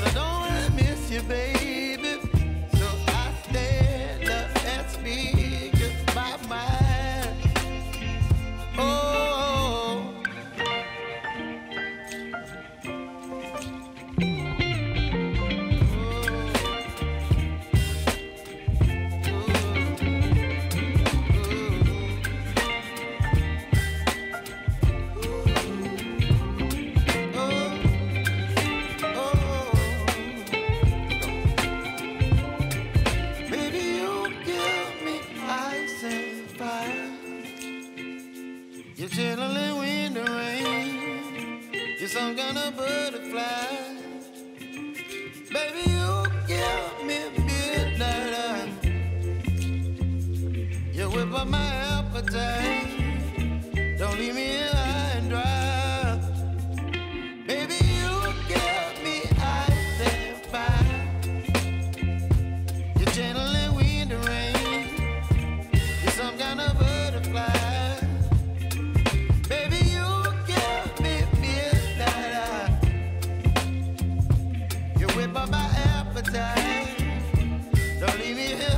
but I don't wanna miss you, baby. You whip up my appetite. Don't leave me high and dry. Baby, you get me out there fire. You're wind and rain. You're some kind of butterfly. Baby, you give me. You whip up my appetite. Don't leave me here.